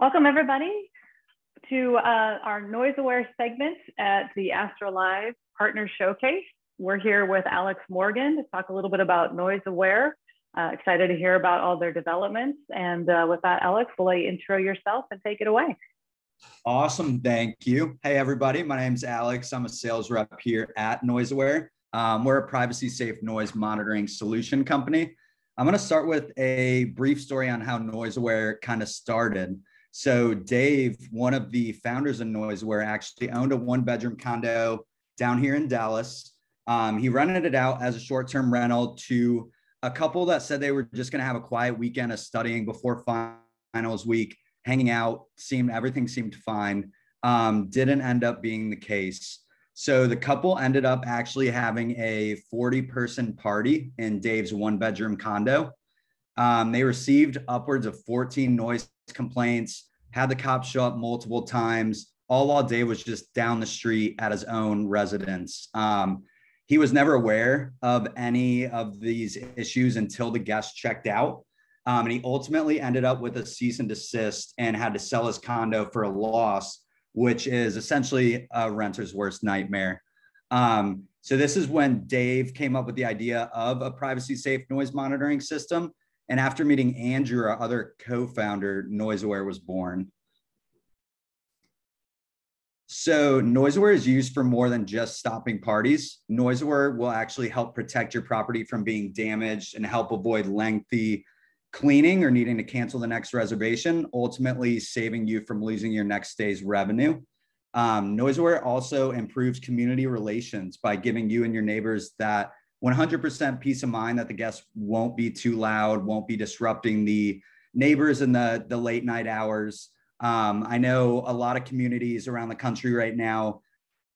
Welcome everybody to uh, our NoiseAware segment at the ASTRHO Live Partner Showcase. We're here with Alex Morgan to talk a little bit about NoiseAware. Uh, excited to hear about all their developments. And uh, with that, Alex, will you intro yourself and take it away? Awesome, thank you. Hey everybody, my name is Alex. I'm a sales rep here at NoiseAware. Um, we're a privacy safe noise monitoring solution company. I'm going to start with a brief story on how NoiseAware kind of started. So Dave, one of the founders of NoiseAware, actually owned a one bedroom condo down here in Dallas. Um, he rented it out as a short term rental to a couple that said they were just going to have a quiet weekend of studying before finals week, hanging out. Seemed everything seemed fine. Um, didn't end up being the case. So the couple ended up actually having a 40 person party in Dave's one bedroom condo. Um, they received upwards of 14 noise complaints, had the cops show up multiple times, all while Dave was just down the street at his own residence. Um, he was never aware of any of these issues until the guests checked out. Um, and he ultimately ended up with a cease and desist and had to sell his condo for a loss, which is essentially a renter's worst nightmare. Um, so, this is when Dave came up with the idea of a privacy safe noise monitoring system and after meeting Andrew, our other co-founder, NoiseAware was born. So NoiseAware is used for more than just stopping parties. NoiseAware will actually help protect your property from being damaged and help avoid lengthy cleaning or needing to cancel the next reservation, ultimately saving you from losing your next day's revenue. Um, NoiseAware also improves community relations by giving you and your neighbors that 100% peace of mind that the guests won't be too loud, won't be disrupting the neighbors in the, the late night hours. Um, I know a lot of communities around the country right now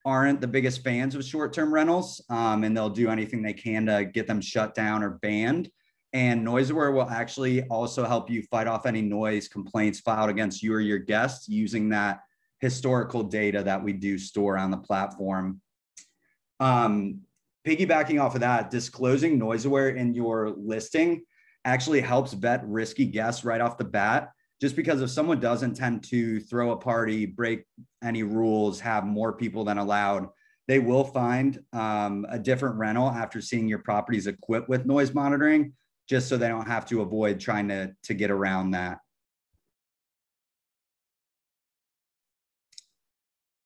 aren't the biggest fans of short term rentals, um, and they'll do anything they can to get them shut down or banned. And NoiseAware will actually also help you fight off any noise complaints filed against you or your guests using that historical data that we do store on the platform. Um, piggybacking off of that, disclosing NoiseAware in your listing actually helps vet risky guests right off the bat. Just because if someone does intend to throw a party, break any rules, have more people than allowed, they will find um, a different rental after seeing your properties equipped with noise monitoring, just so they don't have to avoid trying to, to get around that.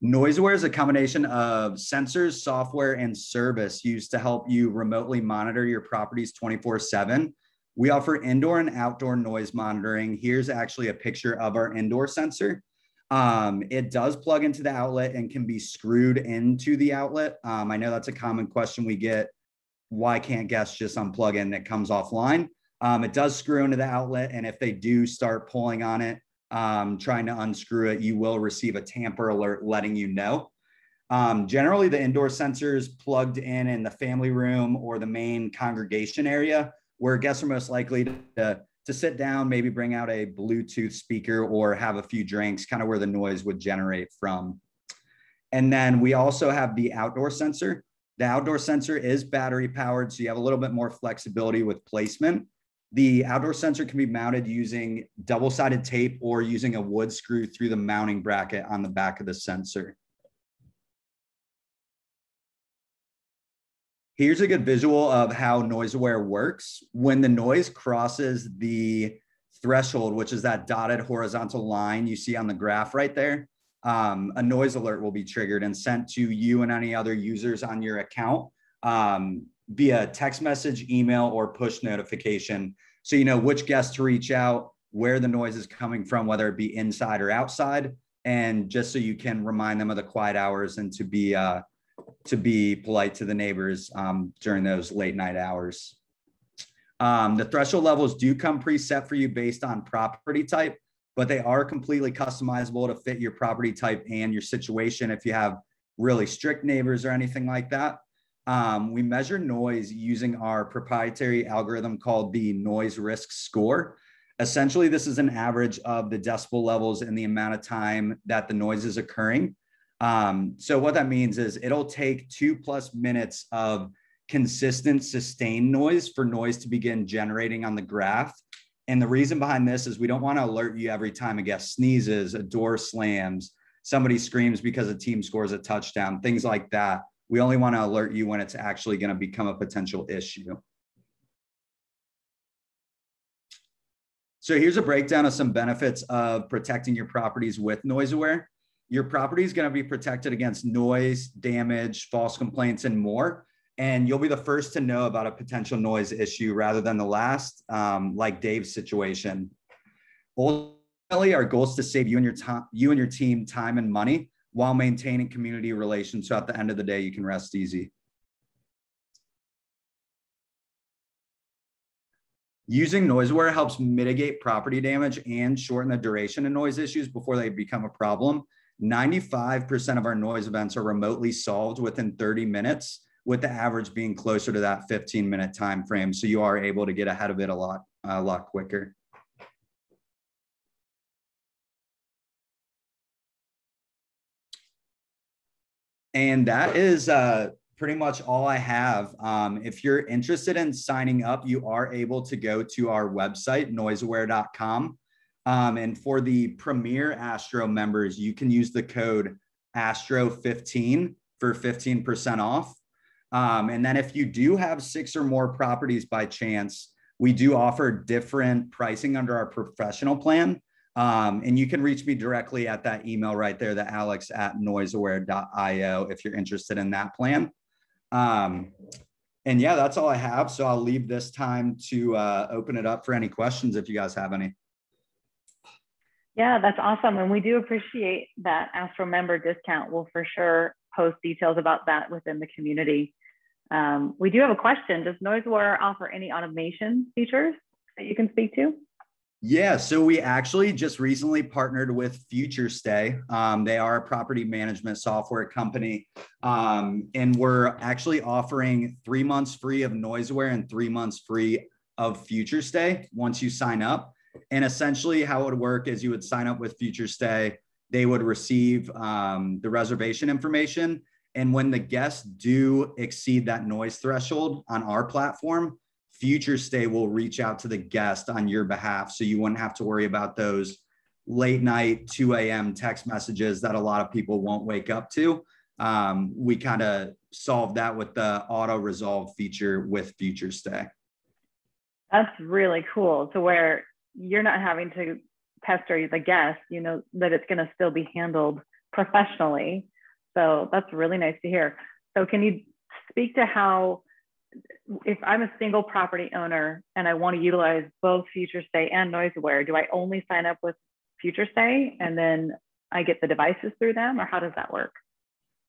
NoiseAware is a combination of sensors, software, and service used to help you remotely monitor your properties 24 7. We offer indoor and outdoor noise monitoring. Here's actually a picture of our indoor sensor. Um, it does plug into the outlet and can be screwed into the outlet. Um, I know that's a common question we get. Why can't guests just unplug and it comes offline? Um, it does screw into the outlet. And if they do start pulling on it, um, trying to unscrew it, you will receive a tamper alert letting you know. Um, generally, the indoor sensor is plugged in in the family room or the main congregation area where guests are most likely to, to sit down, maybe bring out a Bluetooth speaker or have a few drinks, kind of where the noise would generate from. And then we also have the outdoor sensor. The outdoor sensor is battery powered, so you have a little bit more flexibility with placement. The outdoor sensor can be mounted using double-sided tape or using a wood screw through the mounting bracket on the back of the sensor. Here's a good visual of how NoiseAware works. When the noise crosses the threshold, which is that dotted horizontal line you see on the graph right there, um, a noise alert will be triggered and sent to you and any other users on your account. Um, via text message, email, or push notification. So you know which guests to reach out, where the noise is coming from, whether it be inside or outside, and just so you can remind them of the quiet hours and to be uh, to be polite to the neighbors um, during those late night hours. Um, the threshold levels do come preset for you based on property type, but they are completely customizable to fit your property type and your situation. If you have really strict neighbors or anything like that, um, we measure noise using our proprietary algorithm called the noise risk score. Essentially, this is an average of the decibel levels and the amount of time that the noise is occurring. Um, so what that means is it'll take two plus minutes of consistent sustained noise for noise to begin generating on the graph. And the reason behind this is we don't want to alert you every time a guest sneezes, a door slams, somebody screams because a team scores a touchdown, things like that. We only want to alert you when it's actually going to become a potential issue. So here's a breakdown of some benefits of protecting your properties with NoiseAware. Your property is going to be protected against noise, damage, false complaints, and more and you'll be the first to know about a potential noise issue rather than the last, um, like Dave's situation. Ultimately, our goal is to save you and your time, you and your team time and money while maintaining community relations. So at the end of the day, you can rest easy. Using NoiseAware helps mitigate property damage and shorten the duration of noise issues before they become a problem. 95% of our noise events are remotely solved within 30 minutes with the average being closer to that 15 minute time frame. So you are able to get ahead of it a lot, uh, a lot quicker. And that is uh, pretty much all I have. Um, if you're interested in signing up, you are able to go to our website, noiseaware.com. Um, and for the Premier ASTRHO members, you can use the code ASTRO15 for 15% off. Um, and then if you do have six or more properties by chance, we do offer different pricing under our professional plan. Um, and you can reach me directly at that email right there, the alex at noiseaware.io if you're interested in that plan. Um, and yeah, that's all I have. So I'll leave this time to uh, open it up for any questions if you guys have any. Yeah, that's awesome. And we do appreciate that ASTRHO member discount. We'll for sure post details about that within the community. Um, we do have a question. Does NoiseAware offer any automation features that you can speak to? Yeah, so we actually just recently partnered with FutureStay. Um, they are a property management software company, um, and we're actually offering three months free of NoiseAware and three months free of FutureStay once you sign up. And essentially, how it would work is you would sign up with FutureStay. They would receive um, the reservation information, and when the guests do exceed that noise threshold on our platform, FutureStay will reach out to the guest on your behalf. So you wouldn't have to worry about those late night 2 a.m. text messages that a lot of people won't wake up to. Um, we kind of solved that with the auto resolve feature with FutureStay. That's really cool. To where you're not having to pester the guest, you know that it's going to still be handled professionally so that's really nice to hear. So can you speak to how, if I'm a single property owner and I want to utilize both FutureStay and NoiseAware, do I only sign up with FutureStay and then I get the devices through them, or how does that work?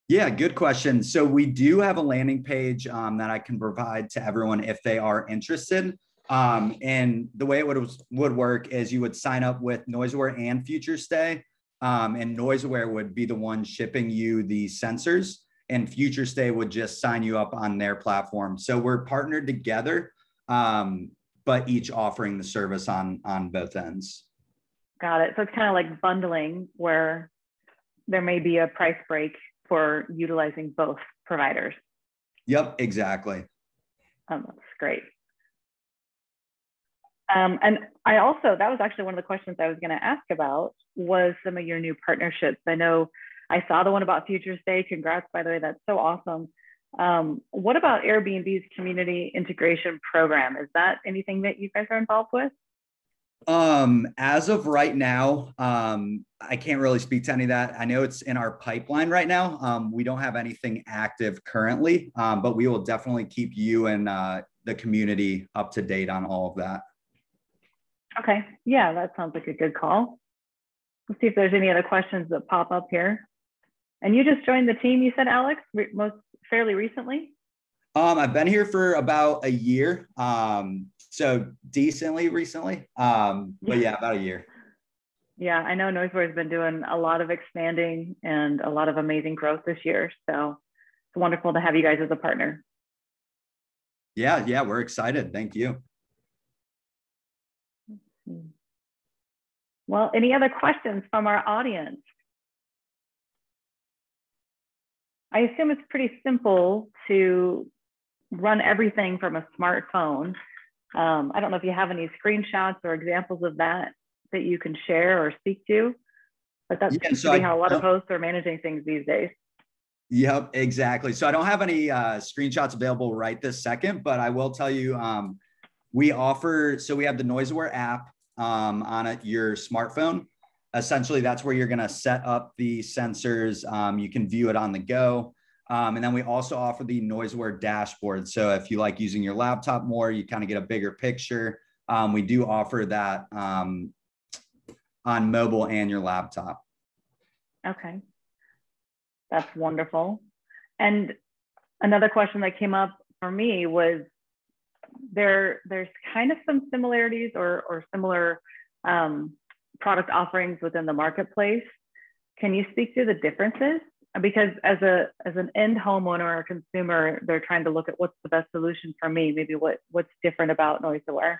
Yeah, good question. So we do have a landing page um, that I can provide to everyone if they are interested. Um, and the way it would, would work is you would sign up with NoiseAware and FutureStay um, and NoiseAware would be the one shipping you the sensors, and FutureStay would just sign you up on their platform. So we're partnered together, um, but each offering the service on on both ends. Got it. So it's kind of like bundling, where there may be a price break for utilizing both providers. Yep, exactly. Um, that's great. Um, and I also, that was actually one of the questions I was going to ask about was some of your new partnerships. I know I saw the one about FutureStay. Congrats, by the way, that's so awesome. Um, what about Airbnb's community integration program? Is that anything that you guys are involved with? Um, as of right now, um, I can't really speak to any of that. I know it's in our pipeline right now. Um, we don't have anything active currently, um, but we will definitely keep you and uh, the community up to date on all of that. Okay, yeah, that sounds like a good call. Let's see if there's any other questions that pop up here. And you just joined the team, you said, Alex, most fairly recently? Um, I've been here for about a year, um, so decently recently. Um, but yeah, about a year. Yeah, I know NoiseAware has been doing a lot of expanding and a lot of amazing growth this year. So it's wonderful to have you guys as a partner. Yeah, yeah, we're excited. Thank you. Well, any other questions from our audience? I assume it's pretty simple to run everything from a smartphone. Um, I don't know if you have any screenshots or examples of that that you can share or speak to, but that's yeah, so how a lot of hosts are managing things these days. Yep, exactly. So I don't have any uh, screenshots available right this second, but I will tell you um, we offer, so we have the NoiseAware app um, on a, your smartphone. Essentially, that's where you're going to set up the sensors. Um, you can view it on the go. Um, and then we also offer the NoiseAware dashboard. So if you like using your laptop more, you kind of get a bigger picture. Um, we do offer that um, on mobile and your laptop. Okay. That's wonderful. And another question that came up for me was there there's kind of some similarities or, or similar um, product offerings within the marketplace. Can you speak to the differences? Because as a as an end homeowner or consumer, they're trying to look at what's the best solution for me. Maybe what what's different about NoiseAware.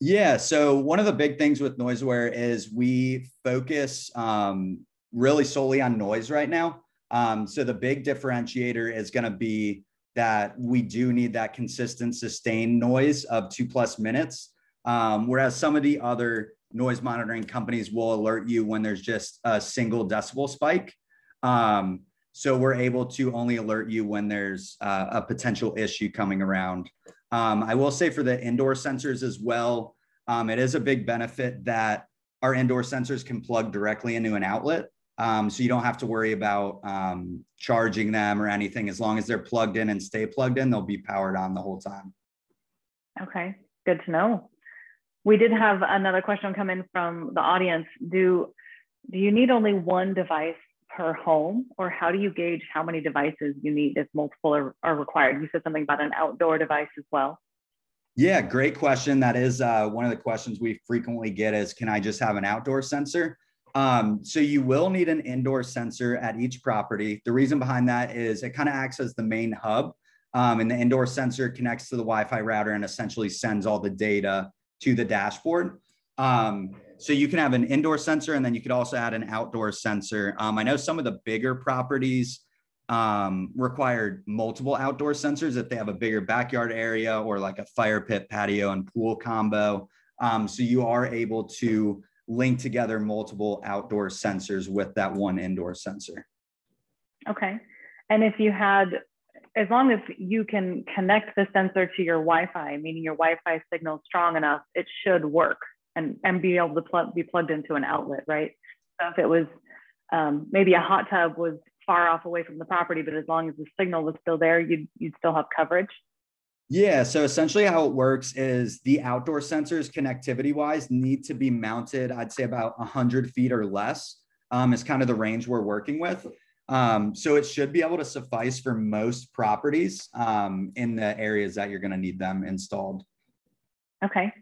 Yeah. So one of the big things with NoiseAware is we focus um, really solely on noise right now. Um, so the big differentiator is going to be that we do need that consistent sustained noise of two plus minutes. Um, whereas some of the other noise monitoring companies will alert you when there's just a single decibel spike. Um, so we're able to only alert you when there's uh, a potential issue coming around. Um, I will say for the indoor sensors as well, um, it is a big benefit that our indoor sensors can plug directly into an outlet. Um, so you don't have to worry about um, charging them or anything. As long as they're plugged in and stay plugged in, they'll be powered on the whole time. Okay, good to know. We did have another question come in from the audience. Do do you need only one device per home, or how do you gauge how many devices you need if multiple are, are required? You said something about an outdoor device as well. Yeah, great question. That is uh, one of the questions we frequently get is, can I just have an outdoor sensor? Um, so you will need an indoor sensor at each property. The reason behind that is it kind of acts as the main hub. Um, and the indoor sensor connects to the Wi-Fi router and essentially sends all the data to the dashboard. Um, so you can have an indoor sensor and then you could also add an outdoor sensor. Um, I know some of the bigger properties um, require multiple outdoor sensors if they have a bigger backyard area or like a fire pit, patio, and pool combo. Um, so you are able to link together multiple outdoor sensors with that one indoor sensor. Okay. And if you had, as long as you can connect the sensor to your Wi-Fi, meaning your Wi-Fi signal is strong enough, it should work and, and be able to be plugged into an outlet, right? So if it was um, maybe a hot tub was far off away from the property, but as long as the signal was still there, you'd, you'd still have coverage. Yeah. So essentially, how it works is the outdoor sensors, connectivity wise, need to be mounted, I'd say about 100 feet or less, um, is kind of the range we're working with. Um, so it should be able to suffice for most properties um, in the areas that you're going to need them installed. Okay.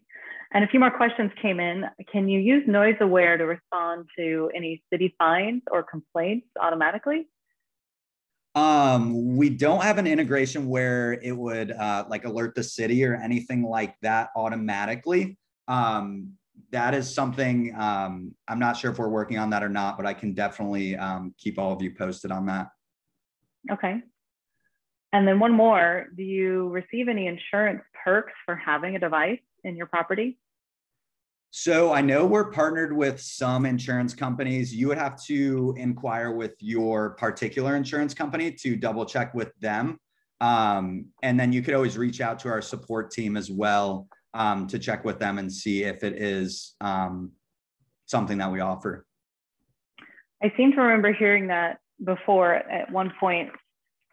And a few more questions came in. Can you use NoiseAware to respond to any city fines or complaints automatically? Um, we don't have an integration where it would uh, like alert the city or anything like that automatically. Um, that is something um, I'm not sure if we're working on that or not, but I can definitely um, keep all of you posted on that. Okay. And then one more, do you receive any insurance perks for having a device in your property? So I know we're partnered with some insurance companies. You would have to inquire with your particular insurance company to double check with them. Um, and then you could always reach out to our support team as well um, to check with them and see if it is um, something that we offer. I seem to remember hearing that before at one point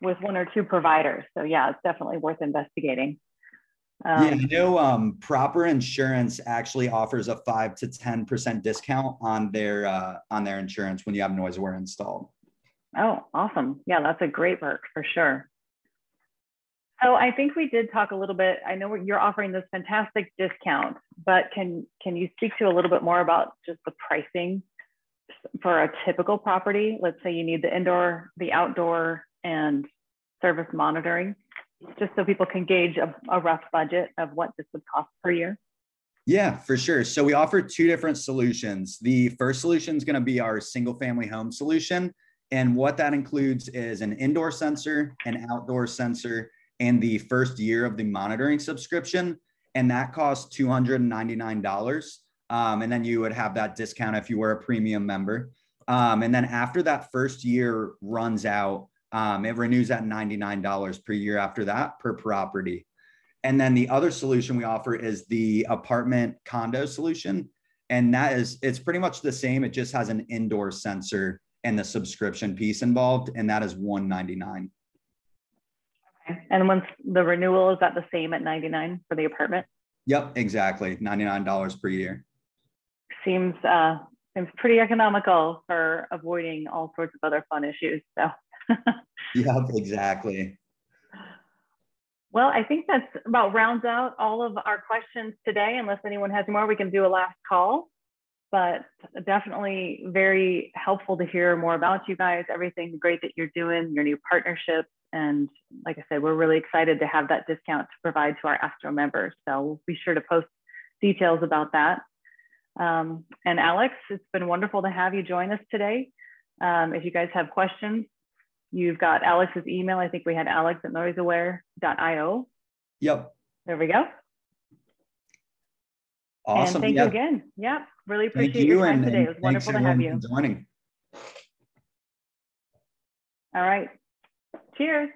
with one or two providers. So yeah, it's definitely worth investigating. Um, yeah, I know um, Proper Insurance actually offers a five to ten percent discount on their uh, on their insurance when you have NoiseAware installed. Oh, awesome! Yeah, that's a great perk for sure. So I think we did talk a little bit. I know you're offering this fantastic discount, but can can you speak to a little bit more about just the pricing for a typical property? Let's say you need the indoor, the outdoor, and service monitoring just so people can gauge a, a rough budget of what this would cost per year? Yeah, for sure. So we offer two different solutions. The first solution is going to be our single family home solution. And what that includes is an indoor sensor, an outdoor sensor, and the first year of the monitoring subscription. and that costs $299. Um, and then you would have that discount if you were a premium member. Um, and then after that first year runs out, um, it renews at $99 per year after that per property. And then the other solution we offer is the apartment condo solution. And that is, it's pretty much the same. It just has an indoor sensor and the subscription piece involved. And that is 199 Okay. And once the renewal, is that the same at 99 for the apartment? Yep, exactly. $99 per year. Seems uh, seems pretty economical for avoiding all sorts of other fun issues. So yep, exactly. Well, I think that's about rounds out all of our questions today. Unless anyone has more, we can do a last call. But definitely very helpful to hear more about you guys, everything great that you're doing, your new partnerships. And like I said, we're really excited to have that discount to provide to our ASTRHO members. So we'll be sure to post details about that. Um, and Alex, it's been wonderful to have you join us today. Um, if you guys have questions, you've got Alex's email. I think we had alex at noiseaware.io. Yep. There we go. Awesome. And thank yeah. you again. Yeah, really appreciate you your time and, today. It was wonderful to have you. joining. All right. Cheers.